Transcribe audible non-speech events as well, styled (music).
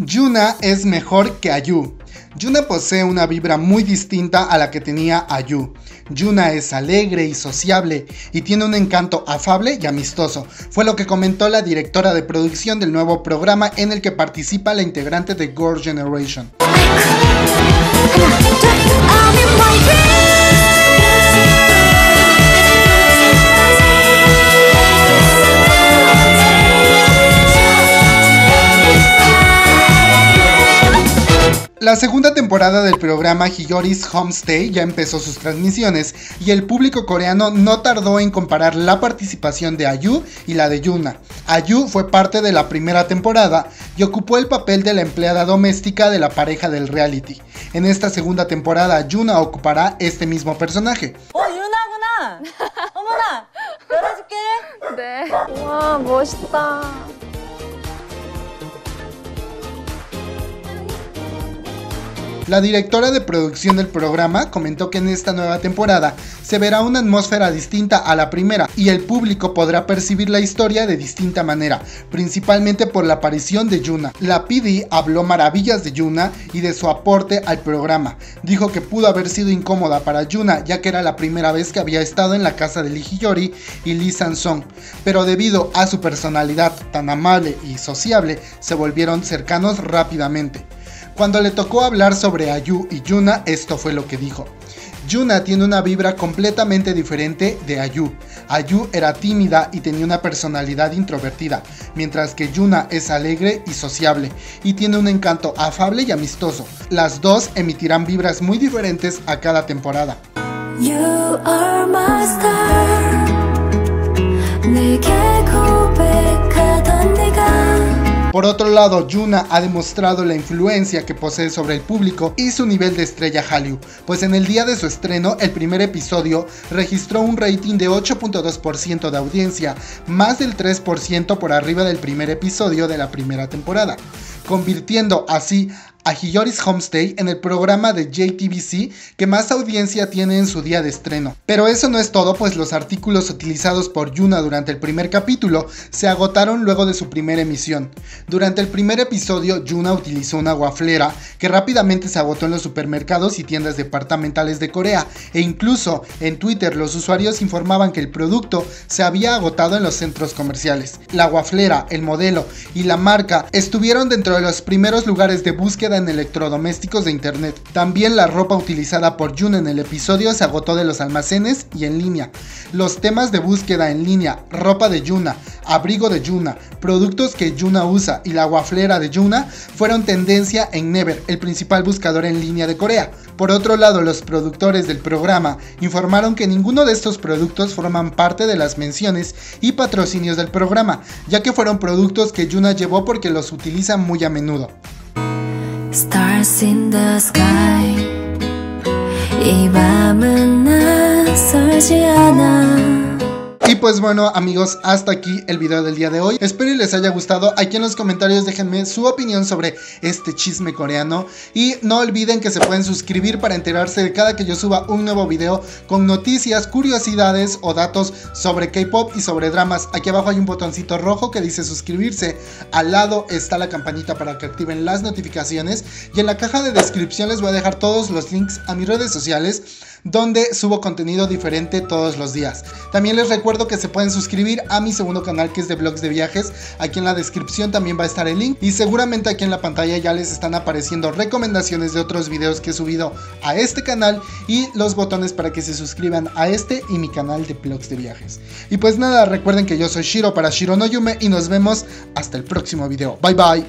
Yuna es mejor que Ayu. Yuna posee una vibra muy distinta a la que tenía Ayu. Yuna es alegre y sociable y tiene un encanto afable y amistoso. Fue lo que comentó la directora de producción del nuevo programa en el que participa la integrante de Girl Generation. La segunda temporada del programa Hiyori's Homestay ya empezó sus transmisiones y el público coreano no tardó en comparar la participación de Ayu y la de Yuna. Ayu fue parte de la primera temporada y ocupó el papel de la empleada doméstica de la pareja del reality. En esta segunda temporada Yuna ocupará este mismo personaje. 어유 (laughs) La directora de producción del programa comentó que en esta nueva temporada se verá una atmósfera distinta a la primera y el público podrá percibir la historia de distinta manera, principalmente por la aparición de Yuna. La PD habló maravillas de Yuna y de su aporte al programa. Dijo que pudo haber sido incómoda para Yuna ya que era la primera vez que había estado en la casa de Lee Hiyori y Lee Sansong, pero debido a su personalidad tan amable y sociable se volvieron cercanos rápidamente. Cuando le tocó hablar sobre Ayu y Yuna, esto fue lo que dijo. Yuna tiene una vibra completamente diferente de Ayu. Ayu era tímida y tenía una personalidad introvertida, mientras que Yuna es alegre y sociable y tiene un encanto afable y amistoso. Las dos emitirán vibras muy diferentes a cada temporada. Por otro lado, Yuna ha demostrado la influencia que posee sobre el público y su nivel de estrella Hallyu, pues en el día de su estreno, el primer episodio registró un rating de 8.2% de audiencia, más del 3% por arriba del primer episodio de la primera temporada, convirtiendo así a Hiyori's Homestay en el programa de JTBC que más audiencia tiene en su día de estreno. Pero eso no es todo, pues los artículos utilizados por Yuna durante el primer capítulo se agotaron luego de su primera emisión. Durante el primer episodio, Yuna utilizó una guaflera que rápidamente se agotó en los supermercados y tiendas departamentales de Corea, e incluso en Twitter los usuarios informaban que el producto se había agotado en los centros comerciales. La guaflera, el modelo y la marca estuvieron dentro de los primeros lugares de búsqueda en electrodomésticos de internet. También la ropa utilizada por Yuna en el episodio se agotó de los almacenes y en línea. Los temas de búsqueda en línea, ropa de Yuna, abrigo de Yuna, productos que Yuna usa y la guaflera de Yuna fueron tendencia en Never, el principal buscador en línea de Corea. Por otro lado, los productores del programa informaron que ninguno de estos productos forman parte de las menciones y patrocinios del programa, ya que fueron productos que Yuna llevó porque los utiliza muy a menudo. Stars in the sky 이 밤은 낯설지 않아 pues bueno amigos, hasta aquí el video del día de hoy. Espero y les haya gustado. Aquí en los comentarios déjenme su opinión sobre este chisme coreano. Y no olviden que se pueden suscribir para enterarse de cada que yo suba un nuevo video con noticias, curiosidades o datos sobre K-Pop y sobre dramas. Aquí abajo hay un botoncito rojo que dice suscribirse. Al lado está la campanita para que activen las notificaciones. Y en la caja de descripción les voy a dejar todos los links a mis redes sociales donde subo contenido diferente todos los días. También les recuerdo que se pueden suscribir a mi segundo canal que es de blogs de viajes. Aquí en la descripción también va a estar el link y seguramente aquí en la pantalla ya les están apareciendo recomendaciones de otros videos que he subido a este canal y los botones para que se suscriban a este y mi canal de blogs de viajes. Y pues nada, recuerden que yo soy Shiro para Shiro no Yume y nos vemos hasta el próximo video. Bye bye.